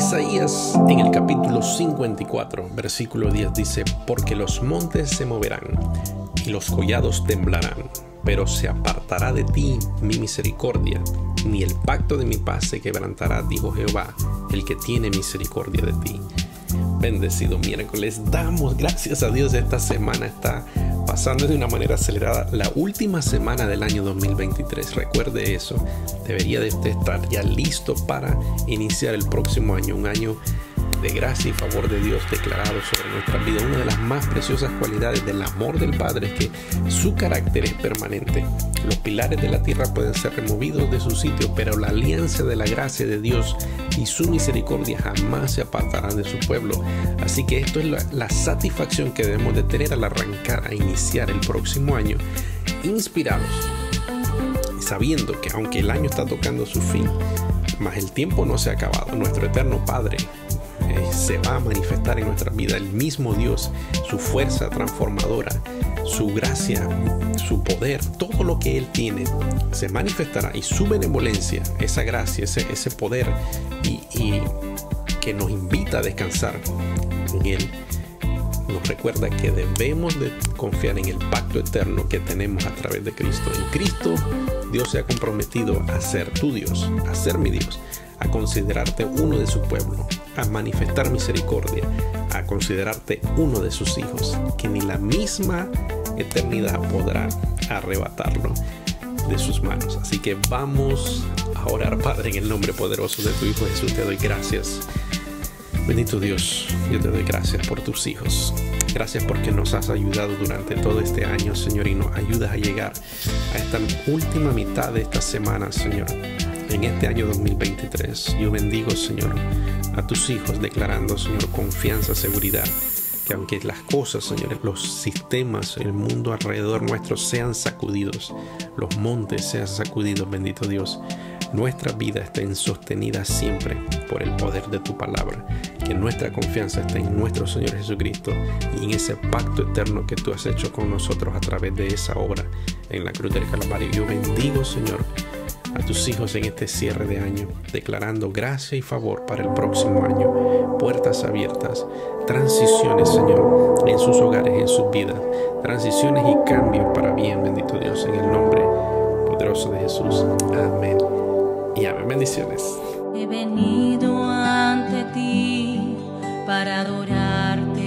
Isaías en el capítulo 54, versículo 10 dice, porque los montes se moverán y los collados temblarán, pero se apartará de ti mi misericordia, ni el pacto de mi paz se quebrantará, dijo Jehová, el que tiene misericordia de ti. Bendecido miércoles, damos gracias a Dios esta semana está pasando de una manera acelerada la última semana del año 2023. Recuerde eso, debería de estar ya listo para iniciar el próximo año, un año de gracia y favor de Dios declarado sobre nuestra vida. Una de las más preciosas cualidades del amor del Padre es que su carácter es permanente. Los pilares de la tierra pueden ser removidos de su sitio, pero la alianza de la gracia de Dios y su misericordia jamás se apartarán de su pueblo. Así que esto es la, satisfacción que debemos de tener al arrancar a iniciar el próximo año, inspirados sabiendo que aunque el año está tocando su fin, más el tiempo no se ha acabado, nuestro eterno Padre se va a manifestar en nuestra vida el mismo Dios, su fuerza transformadora, su gracia, su poder, todo lo que Él tiene se manifestará y su benevolencia, esa gracia, ese, poder y, que nos invita a descansar en Él nos recuerda que debemos de confiar en el pacto eterno que tenemos a través de Cristo. En Cristo Dios se ha comprometido a ser tu Dios, a ser mi Dios, a considerarte uno de su pueblo, a manifestar misericordia, a considerarte uno de sus hijos, que ni la misma eternidad podrá arrebatarlo de sus manos. Así que vamos a orar, Padre, en el nombre poderoso de tu Hijo Jesús. Te doy gracias. Bendito Dios, yo te doy gracias por tus hijos. Gracias porque nos has ayudado durante todo este año, Señor, y nos ayudas a llegar a esta última mitad de esta semana, Señor, en este año 2023. Yo bendigo, Señor, a tus hijos, declarando, Señor, confianza, seguridad. Que aunque las cosas, Señor, los sistemas, el mundo alrededor nuestro sean sacudidos, los montes sean sacudidos, bendito Dios, nuestra vida estén sostenidas siempre por el poder de tu palabra. Que nuestra confianza esté en nuestro Señor Jesucristo y en ese pacto eterno que tú has hecho con nosotros a través de esa obra en la cruz del Calvario. Yo bendigo, Señor, a tus hijos en este cierre de año, declarando gracia y favor para el próximo año, puertas abiertas, transiciones, Señor, en sus hogares, en sus vidas, transiciones y cambios para bien, bendito Dios, en el nombre poderoso de Jesús. Amén. Y amén. Bendiciones. He venido ante ti para adorarte.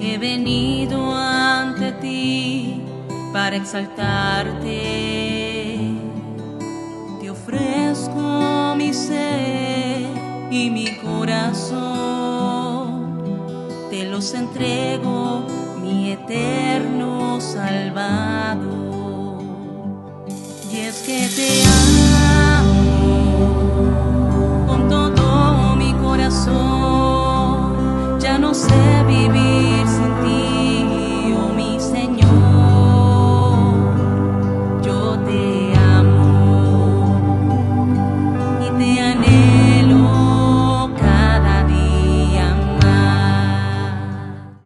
He venido ante ti para exaltarte. Y mi corazón. Te los entrego, mi eterno Salvador. Y es que te